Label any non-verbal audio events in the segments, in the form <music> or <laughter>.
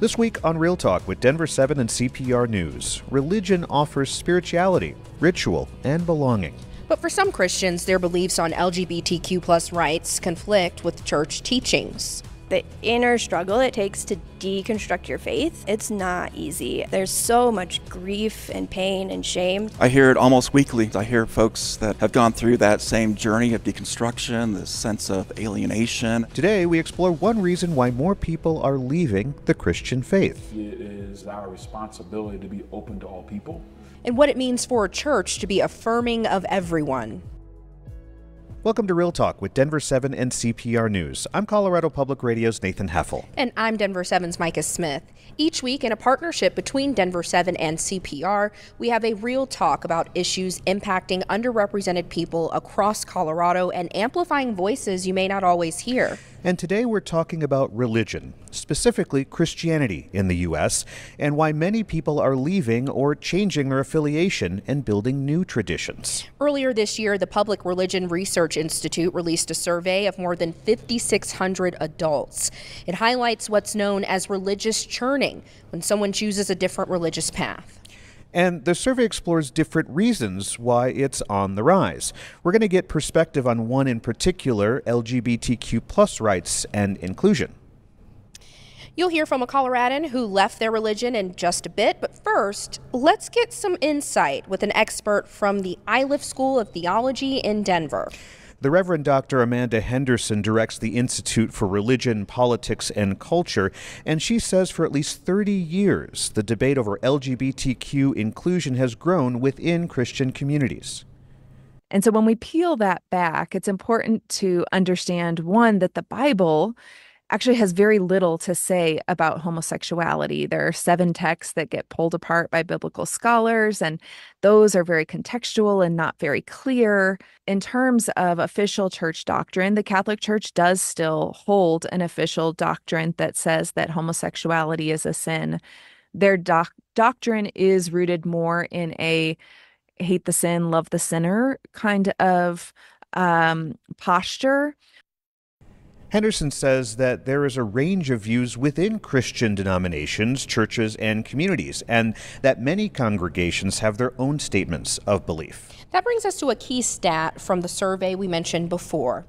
This week on Real Talk with Denver 7 and CPR News, religion offers spirituality, ritual, and belonging. But for some Christians, their beliefs on LGBTQ plus rights conflict with church teachings the inner struggle it takes to deconstruct your faith, it's not easy. There's so much grief and pain and shame. I hear it almost weekly. I hear folks that have gone through that same journey of deconstruction, this sense of alienation. Today, we explore one reason why more people are leaving the Christian faith. It is our responsibility to be open to all people. And what it means for a church to be affirming of everyone. Welcome to Real Talk with Denver 7 and CPR News. I'm Colorado Public Radio's Nathan Heffel. And I'm Denver 7's Micah Smith. Each week, in a partnership between Denver 7 and CPR, we have a real talk about issues impacting underrepresented people across Colorado and amplifying voices you may not always hear. And today we're talking about religion, specifically Christianity in the U.S., and why many people are leaving or changing their affiliation and building new traditions. Earlier this year, the Public Religion Research Institute released a survey of more than 5,600 adults. It highlights what's known as religious churning when someone chooses a different religious path. And the survey explores different reasons why it's on the rise. We're going to get perspective on one in particular LGBTQ plus rights and inclusion. You'll hear from a Coloradan who left their religion in just a bit, but first, let's get some insight with an expert from the Iliff School of Theology in Denver. The Reverend Dr. Amanda Henderson directs the Institute for Religion, Politics, and Culture, and she says for at least 30 years, the debate over LGBTQ inclusion has grown within Christian communities. And so when we peel that back, it's important to understand one, that the Bible actually has very little to say about homosexuality. There are seven texts that get pulled apart by biblical scholars, and those are very contextual and not very clear. In terms of official church doctrine, the Catholic Church does still hold an official doctrine that says that homosexuality is a sin. Their doc- doctrine is rooted more in a hate the sin, love the sinner kind of um, posture Henderson says that there is a range of views within Christian denominations, churches, and communities, and that many congregations have their own statements of belief. That brings us to a key stat from the survey we mentioned before.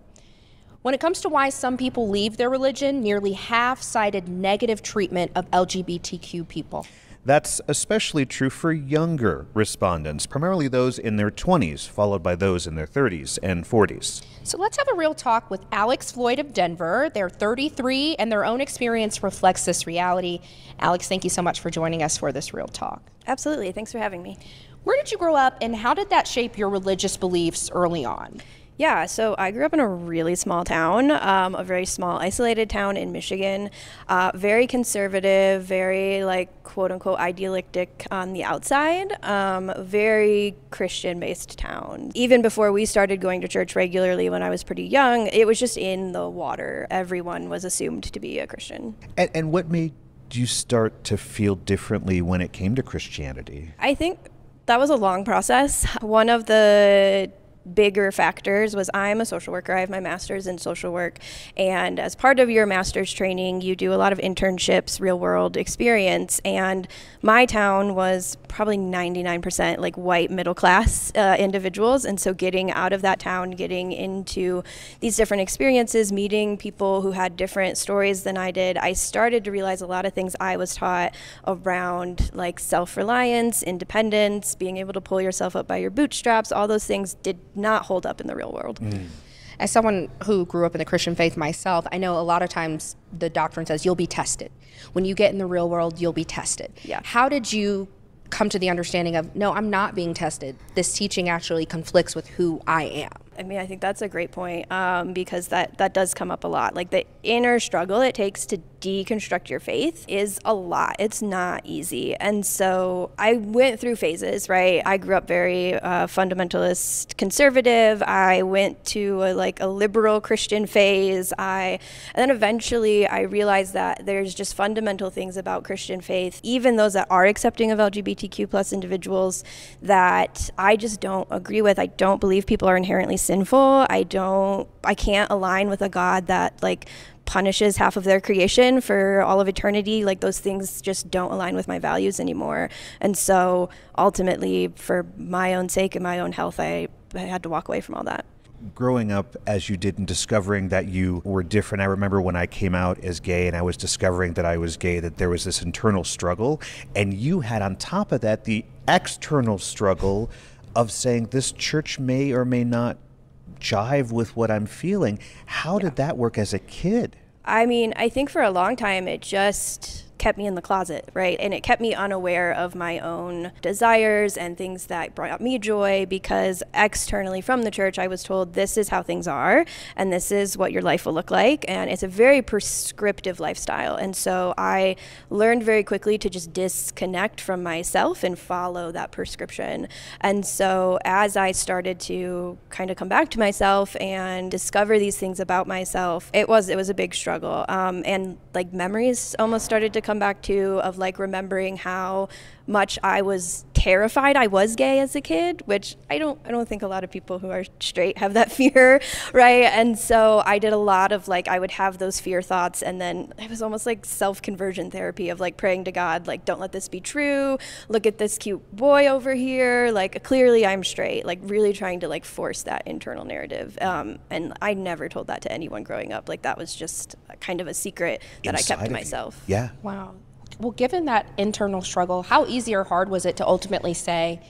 When it comes to why some people leave their religion, nearly half cited negative treatment of LGBTQ people. That's especially true for younger respondents, primarily those in their 20s, followed by those in their 30s and 40s. So let's have a real talk with Alex Floyd of Denver. They're 33 and their own experience reflects this reality. Alex, thank you so much for joining us for this real talk. Absolutely. Thanks for having me. Where did you grow up and how did that shape your religious beliefs early on? Yeah, so I grew up in a really small town, um, a very small, isolated town in Michigan. Uh, very conservative, very like quote unquote idealistic on the outside. Um, very Christian based town. Even before we started going to church regularly when I was pretty young, it was just in the water. Everyone was assumed to be a Christian. And, and what made you start to feel differently when it came to Christianity? I think that was a long process. One of the bigger factors was I'm a social worker. I have my master's in social work. And as part of your master's training, you do a lot of internships, real world experience. And my town was probably 99% like white middle class uh, individuals. And so getting out of that town, getting into these different experiences, meeting people who had different stories than I did, I started to realize a lot of things I was taught around like self reliance, independence, being able to pull yourself up by your bootstraps, all those things did not hold up in the real world. Mm. As someone who grew up in the Christian faith myself, I know a lot of times the doctrine says you'll be tested. When you get in the real world, you'll be tested. Yeah. How did you come to the understanding of no, I'm not being tested? This teaching actually conflicts with who I am. I mean, I think that's a great point um, because that that does come up a lot. Like the inner struggle it takes to deconstruct your faith is a lot. It's not easy. And so I went through phases, right? I grew up very uh, fundamentalist conservative. I went to a, like a liberal Christian phase. I and then eventually I realized that there's just fundamental things about Christian faith, even those that are accepting of LGBTQ plus individuals that I just don't agree with. I don't believe people are inherently sinful. I don't I can't align with a God that like punishes half of their creation for all of eternity. Like those things just don't align with my values anymore. And so ultimately, for my own sake and my own health, I, I had to walk away from all that growing up as you did and discovering that you were different. I remember when I came out as gay and I was discovering that I was gay, that there was this internal struggle. And you had on top of that the external struggle of saying this church may or may not jive with what I'm feeling. How yeah. did that work as a kid? I mean, I think for a long time it just kept me in the closet, right? And it kept me unaware of my own desires and things that brought me joy because externally from the church, I was told this is how things are and this is what your life will look like. And it's a very prescriptive lifestyle. And so I learned very quickly to just disconnect from myself and follow that prescription. And so as I started to kind of come back to myself and discover these things about myself, it was it was a big struggle. Um, and like memories almost started to come come back to of like remembering how much I was terrified I was gay as a kid, which I don't I don't think a lot of people who are straight have that <laughs> fear, right? And so I did a lot of like I would have those fear thoughts and then it was almost like self-conversion therapy of like praying to God like don't let this be true. Look at this cute boy over here, like clearly I'm straight, like really trying to like force that internal narrative. Um, and I never told that to anyone growing up. Like that was just kind of a secret that Inside I kept to myself. You. Yeah. Wow. Well, given that internal struggle, how easy or hard was it to ultimately say,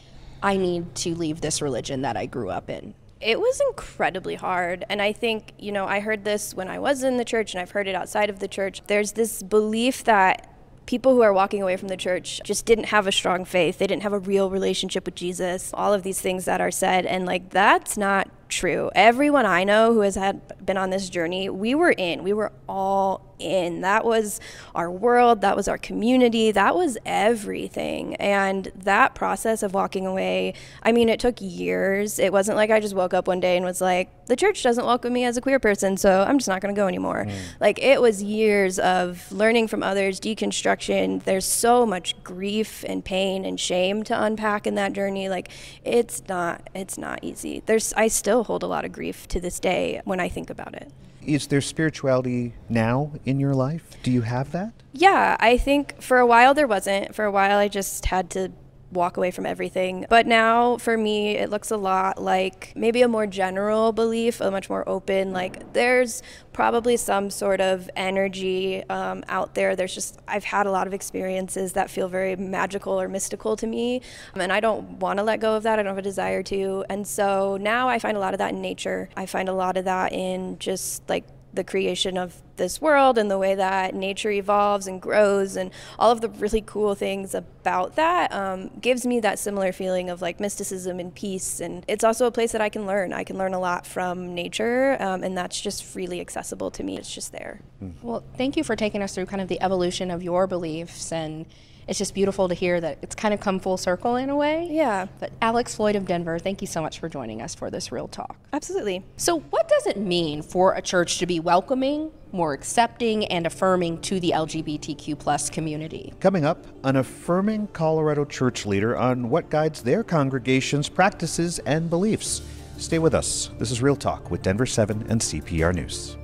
I need to leave this religion that I grew up in? It was incredibly hard. And I think, you know, I heard this when I was in the church and I've heard it outside of the church. There's this belief that people who are walking away from the church just didn't have a strong faith. They didn't have a real relationship with Jesus. All of these things that are said. And like, that's not true. Everyone I know who has had been on this journey, we were in. We were all in. That was our world, that was our community, that was everything. And that process of walking away, I mean, it took years. It wasn't like I just woke up one day and was like, the church doesn't welcome me as a queer person, so I'm just not going to go anymore. Mm. Like it was years of learning from others, deconstruction. There's so much grief and pain and shame to unpack in that journey. Like it's not it's not easy. There's I still still hold a lot of grief to this day when I think about it. Is there spirituality now in your life? Do you have that? Yeah, I think for a while there wasn't. For a while, I just had to walk away from everything. But now for me, it looks a lot like maybe a more general belief, a much more open, like there's probably some sort of energy um, out there. There's just, I've had a lot of experiences that feel very magical or mystical to me. And I don't want to let go of that. I don't have a desire to. And so now I find a lot of that in nature. I find a lot of that in just like the creation of this world and the way that nature evolves and grows and all of the really cool things about that um, gives me that similar feeling of like mysticism and peace. And it's also a place that i can learn. I can learn a lot from nature um, and that's just freely accessible to me. It's just there. Well thank you for taking us through kind of the evolution of your beliefs and it's just beautiful to hear that it's kind of come full circle in a way. Yeah. But Alex Floyd of Denver, thank you so much for joining us for this real talk. Absolutely. So, what does it mean for a church to be welcoming, more accepting, and affirming to the LGBTQ plus community? Coming up, an affirming Colorado church leader on what guides their congregation's practices and beliefs. Stay with us. This is Real Talk with Denver 7 and CPR News.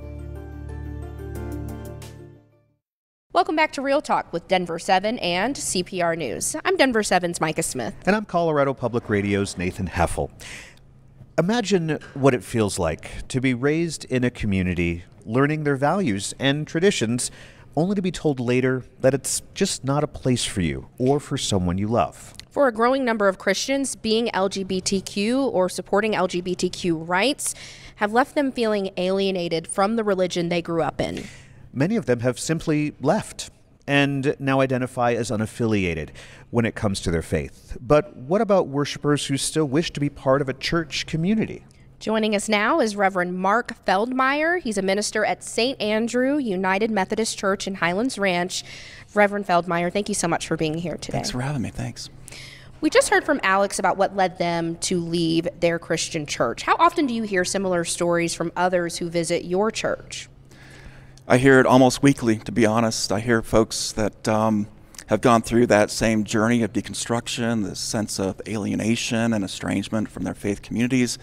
Welcome back to Real Talk with Denver 7 and CPR News. I'm Denver 7's Micah Smith. And I'm Colorado Public Radio's Nathan Heffel. Imagine what it feels like to be raised in a community, learning their values and traditions, only to be told later that it's just not a place for you or for someone you love. For a growing number of Christians, being LGBTQ or supporting LGBTQ rights have left them feeling alienated from the religion they grew up in. Many of them have simply left and now identify as unaffiliated when it comes to their faith. But what about worshipers who still wish to be part of a church community? Joining us now is Reverend Mark Feldmeir. He's a minister at St. Andrew United Methodist Church in Highlands Ranch. Reverend Feldmeir, thank you so much for being here today. Thanks for having me. Thanks. We just heard from Alex about what led them to leave their Christian church. How often do you hear similar stories from others who visit your church? I hear it almost weekly, to be honest. I hear folks that um, have gone through that same journey of deconstruction, this sense of alienation and estrangement from their faith communities,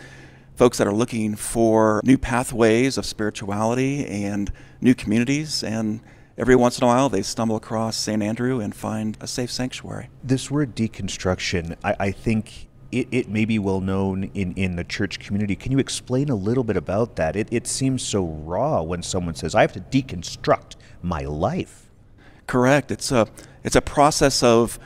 folks that are looking for new pathways of spirituality and new communities. And every once in a while, they stumble across St. Andrew and find a safe sanctuary. This word deconstruction, I, I think it, it may be well known in, in the church community. Can you explain a little bit about that? It, it seems so raw when someone says, I have to deconstruct my life. Correct. It's a, it's a process of,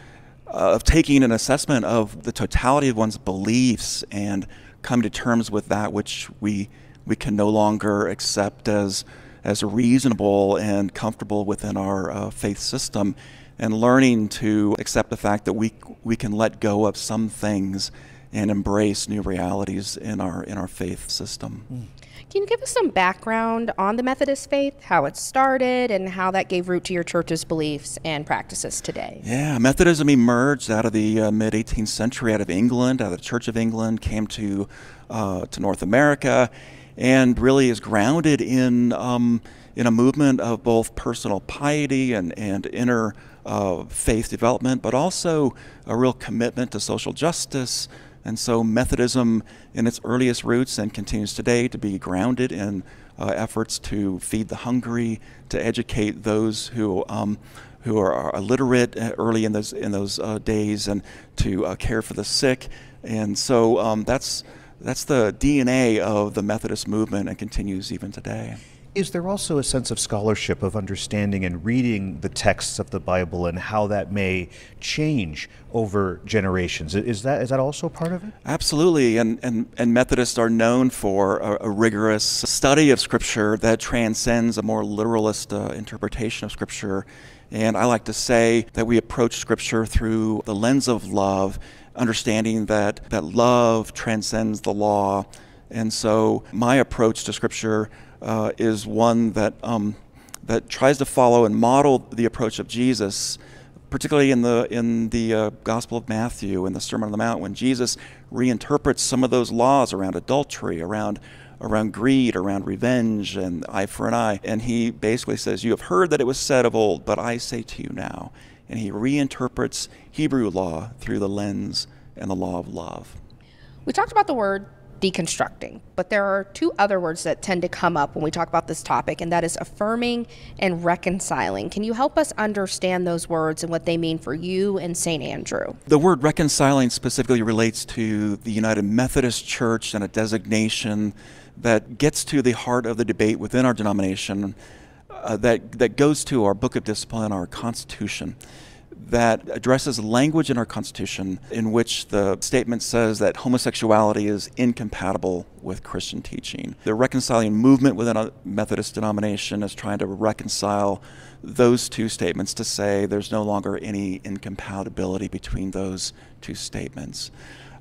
of taking an assessment of the totality of one's beliefs and come to terms with that which we, we can no longer accept as, as reasonable and comfortable within our uh, faith system and learning to accept the fact that we, we can let go of some things and embrace new realities in our, in our faith system. Mm. Can you give us some background on the Methodist faith, how it started, and how that gave root to your church's beliefs and practices today? Yeah, Methodism emerged out of the uh, mid 18th century, out of England, out of the Church of England, came to, uh, to North America, and really is grounded in, um, in a movement of both personal piety and, and inner uh, faith development, but also a real commitment to social justice. And so Methodism, in its earliest roots and continues today, to be grounded in uh, efforts to feed the hungry, to educate those who um, who are illiterate uh, early in those in those uh, days, and to uh, care for the sick. And so um, that's that's the DNA of the Methodist movement, and continues even today. Is there also a sense of scholarship, of understanding and reading the texts of the Bible and how that may change over generations? Is that is that also part of it? Absolutely, and and, and Methodists are known for a, a rigorous study of Scripture that transcends a more literalist uh, interpretation of Scripture. And I like to say that we approach Scripture through the lens of love, understanding that that love transcends the law. And so my approach to Scripture uh, is one that um, that tries to follow and model the approach of Jesus, particularly in the in the uh, Gospel of Matthew and the Sermon on the Mount, when Jesus reinterprets some of those laws around adultery, around around greed, around revenge, and eye for an eye, and he basically says, "You have heard that it was said of old, but I say to you now." And he reinterprets Hebrew law through the lens and the law of love. We talked about the word deconstructing. But there are two other words that tend to come up when we talk about this topic, and that is affirming and reconciling. Can you help us understand those words and what they mean for you and St. Andrew? The word reconciling specifically relates to the United Methodist Church and a designation that gets to the heart of the debate within our denomination. Uh, that, that goes to our Book of Discipline, our Constitution that addresses language in our Constitution in which the statement says that homosexuality is incompatible with Christian teaching. The reconciling movement within a Methodist denomination is trying to reconcile those two statements to say there's no longer any incompatibility between those two statements.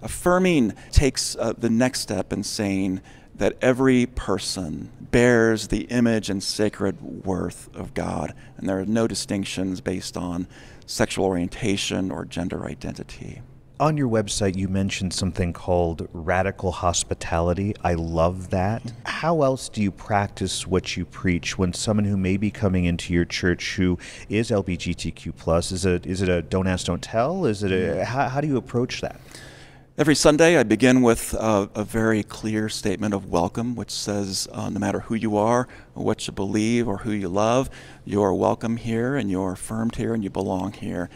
Affirming takes uh, the next step in saying that every person bears the image and sacred worth of God, and there are no distinctions based on sexual orientation or gender identity. On your website, you mentioned something called radical hospitality. I love that. How else do you practice what you preach when someone who may be coming into your church who is LGBTQ plus is it is it a don't ask, don't tell? Is it a mm. how, how do you approach that? Every Sunday, I begin with a, a very clear statement of welcome, which says uh, no matter who you are, what you believe, or who you love, you are welcome here, and you are affirmed here, and you belong here.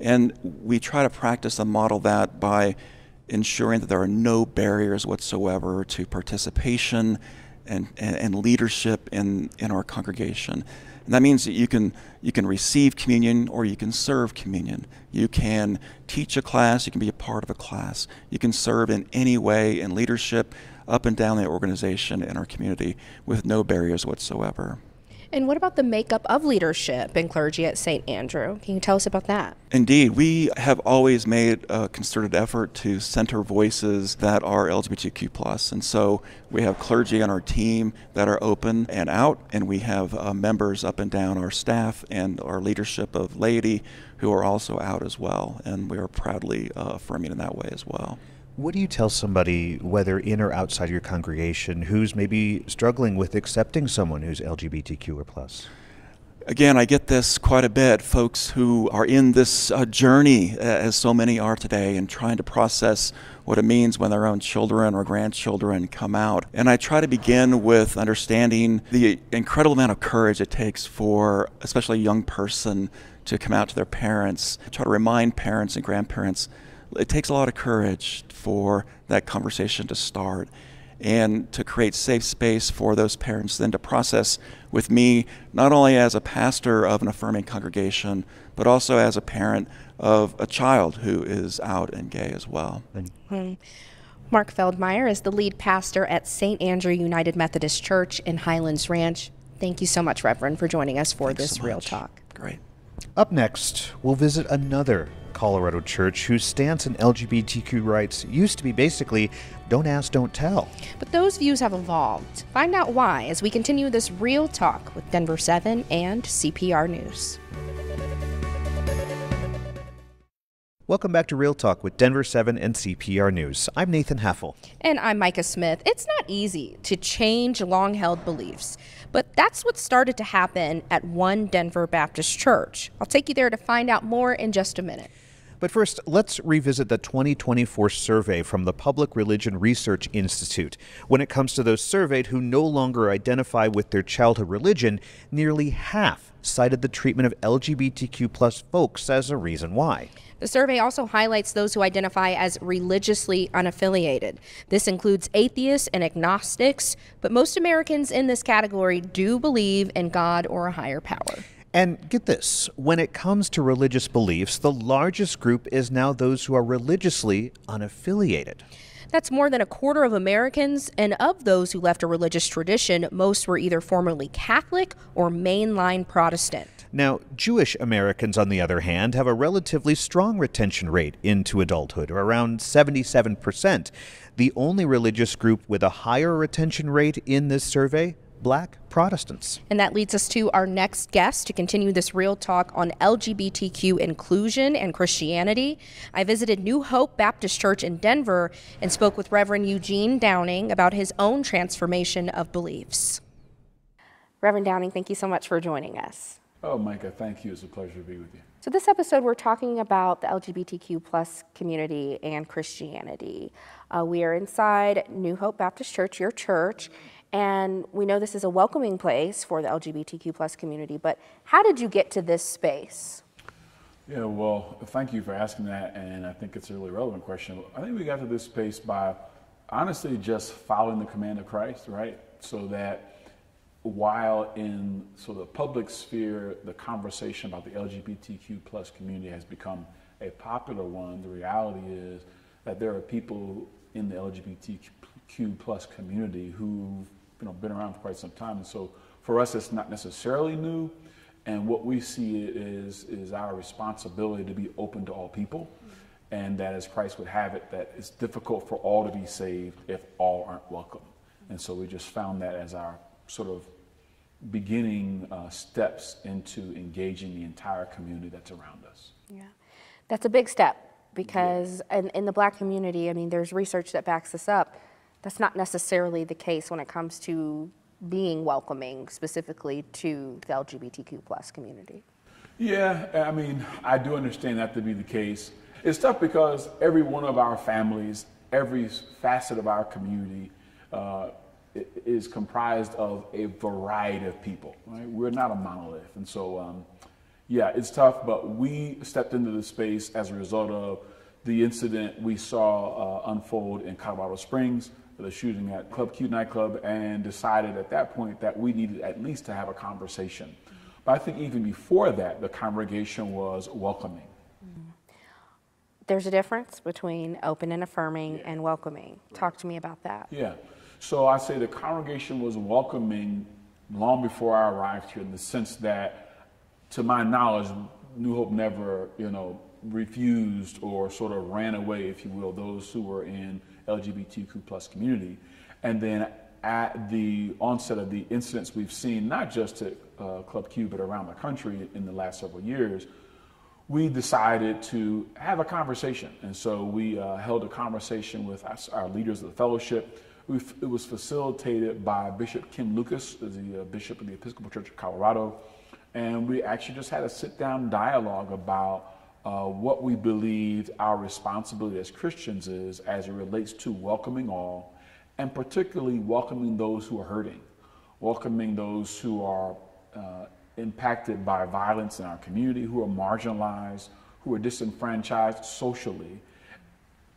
And we try to practice and model that by ensuring that there are no barriers whatsoever to participation and, and, and leadership in, in our congregation. And that means that you can, you can receive communion or you can serve communion. You can teach a class, you can be a part of a class. You can serve in any way in leadership up and down the organization in our community with no barriers whatsoever. And what about the makeup of leadership and clergy at St. Andrew? Can you tell us about that? Indeed. We have always made a concerted effort to center voices that are LGBTQ. And so we have clergy on our team that are open and out, and we have uh, members up and down our staff and our leadership of laity who are also out as well. And we are proudly uh, affirming in that way as well. What do you tell somebody, whether in or outside your congregation, who's maybe struggling with accepting someone who's LGBTQ or plus? Again, I get this quite a bit. Folks who are in this uh, journey, uh, as so many are today, and trying to process what it means when their own children or grandchildren come out. And I try to begin with understanding the incredible amount of courage it takes for, especially a young person, to come out to their parents. I try to remind parents and grandparents it takes a lot of courage for that conversation to start and to create safe space for those parents then to process with me not only as a pastor of an affirming congregation but also as a parent of a child who is out and gay as well. Hmm. Mark Feldmeir is the lead pastor at St. Andrew United Methodist Church in Highlands Ranch. Thank you so much, Reverend, for joining us for Thanks this so Real. Talk. Great. Up next, we'll visit another Colorado church whose stance on LGBTQ rights used to be basically don't ask, don't tell. But those views have evolved. Find out why as we continue this Real Talk with Denver 7 and CPR News. Welcome back to Real Talk with Denver 7 and CPR News. I'm Nathan Heffel. And I'm Micah Smith. It's not easy to change long held beliefs, but that's what started to happen at one Denver Baptist church. I'll take you there to find out more in just a minute. But first, let's revisit the 2024 survey from the Public Religion Research Institute. When it comes to those surveyed who no longer identify with their childhood religion, nearly half cited the treatment of LGBTQ plus folks as a reason why. The survey also highlights those who identify as religiously unaffiliated. This includes atheists and agnostics, but most Americans in this category do believe in God or a higher power. And get this when it comes to religious beliefs, the largest group is now those who are religiously unaffiliated. That's more than a quarter of Americans, and of those who left a religious tradition, most were either formerly Catholic or mainline Protestant. Now, Jewish Americans, on the other hand, have a relatively strong retention rate into adulthood, around 77%. The only religious group with a higher retention rate in this survey black Protestants. And that leads us to our next guest to continue this real talk on LGBTQ inclusion and Christianity. I visited New Hope Baptist Church in Denver and spoke with Reverend Eugene Downing about his own transformation of beliefs. Reverend Downing, thank you so much for joining us. Oh, Micah, thank you. It's a pleasure to be with you. So, this episode, we're talking about the LGBTQ plus community and Christianity. Uh, we are inside New Hope Baptist Church, your church, and we know this is a welcoming place for the LGBTQ plus community. But how did you get to this space? Yeah, well, thank you for asking that, and I think it's a really relevant question. I think we got to this space by honestly just following the command of Christ, right? So that while in sort of the public sphere, the conversation about the LGBTQ plus community has become a popular one, the reality is that there are people in the LGBTQ plus community who've you know, been around for quite some time. And so for us, it's not necessarily new. And what we see is, is our responsibility to be open to all people. And that as Christ would have it, that it's difficult for all to be saved if all aren't welcome. And so we just found that as our sort of beginning uh, steps into engaging the entire community that's around us. Yeah, that's a big step because yeah. in, in the black community, I mean, there's research that backs this up. That's not necessarily the case when it comes to being welcoming specifically to the LGBTQ plus community. Yeah, I mean, I do understand that to be the case. It's tough because every one of our families, every facet of our community, uh, is comprised of a variety of people. Right? We're not a monolith, and so um, yeah, it's tough. But we stepped into the space as a result of the incident we saw uh, unfold in Colorado Springs, the shooting at Club Q nightclub, and decided at that point that we needed at least to have a conversation. But I think even before that, the congregation was welcoming. There's a difference between open and affirming yeah. and welcoming. Talk to me about that. Yeah. So I say the congregation was welcoming long before I arrived here in the sense that, to my knowledge, New Hope never, you know, refused or sort of ran away, if you will, those who were in LGBTQ plus community. And then at the onset of the incidents we've seen, not just at uh, Club Q, but around the country in the last several years, we decided to have a conversation. And so we uh, held a conversation with us, our leaders of the fellowship it was facilitated by Bishop Kym Lucas, the uh, Bishop of the Episcopal Church of Colorado, And we actually just had a sit down dialogue about uh, what we believe our responsibility as Christians is as it relates to welcoming all, and particularly welcoming those who are hurting, welcoming those who are uh, impacted by violence in our community, who are marginalized, who are disenfranchised socially,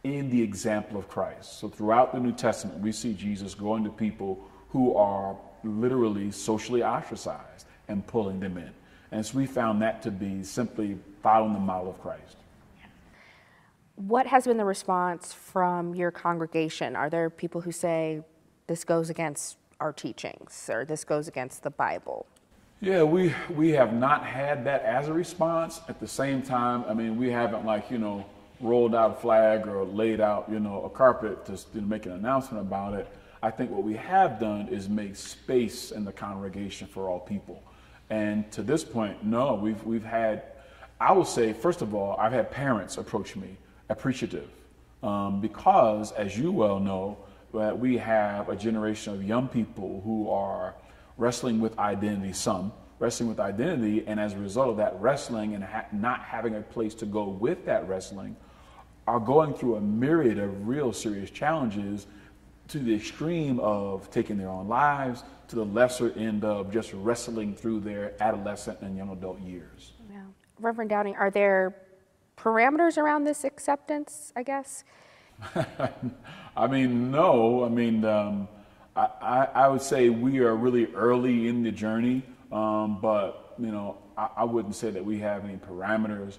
in the example of Christ. So throughout the New Testament, we see Jesus going to people who are literally socially ostracized and pulling them in. And so we found that to be simply following the model of Christ. What has been the response from your congregation? Are there people who say this goes against our teachings or this goes against the Bible? Yeah, we we have not had that as a response. At the same time, I mean, we haven't like you know rolled out a flag or laid out you know a carpet to, to make an announcement about it. I think what we have done is make space in the congregation for all people. And to this point, no, we've we've had. I will say, first of all, I've had parents approach me appreciative um, because, as you well know, that we have a generation of young people who are wrestling with identity, some wrestling with identity, and as a result of that wrestling and ha- not having a place to go with that wrestling, are going through a myriad of real serious challenges to the extreme of taking their own lives, to the lesser end of just wrestling through their adolescent and young adult years. Yeah. Reverend Downing, are there parameters around this acceptance, I guess? <laughs> I mean, no. I mean, um, I, I, would say we are really early in the journey, um, but you know, I, I, wouldn't say that we have any parameters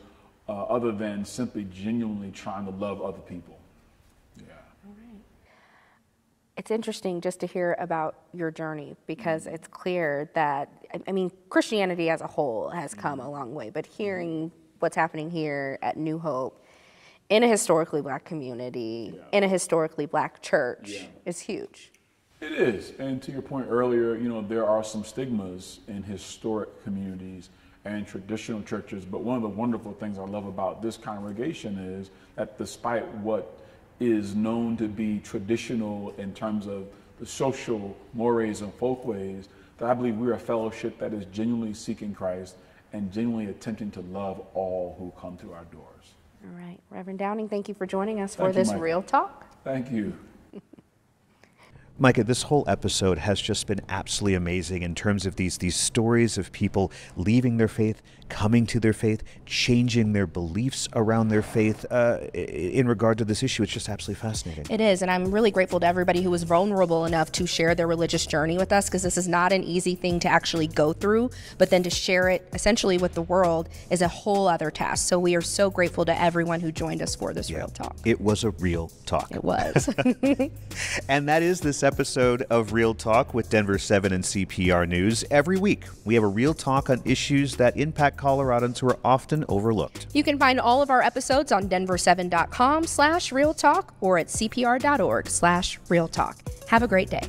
uh, other than simply genuinely trying to love other people. Yeah. All right. It's interesting just to hear about your journey because mm-hmm. it's clear that I mean Christianity as a whole has come mm-hmm. a long way, but hearing what's happening here at New Hope in a historically black community, yeah. in a historically black church, yeah. is huge. It is. And to your point earlier, you know, there are some stigmas in historic communities and traditional churches. But one of the wonderful things I love about this congregation is that despite what is known to be traditional in terms of the social mores and folkways, that I believe we're a fellowship that is genuinely seeking Christ and genuinely attempting to love all who come through our doors. All right. Reverend Downing, thank you for joining us thank for this Real Talk. Thank you. <laughs> Micah, this whole episode has just been absolutely amazing in terms of these these stories of people leaving their faith, coming to their faith, changing their beliefs around their faith uh, in regard to this issue. It's just absolutely fascinating. It is, and I'm really grateful to everybody who was vulnerable enough to share their religious journey with us because this is not an easy thing to actually go through, but then to share it essentially with the world is a whole other task. So we are so grateful to everyone who joined us for this yeah, real talk. It was a real talk. It was. <laughs> <laughs> and that is this episode of Real Talk with Denver 7 and CPR News. Every week, we have a real talk on issues that impact Coloradans who are often overlooked. You can find all of our episodes on denver7.com slash real talk or at cpr.org slash real talk. Have a great day.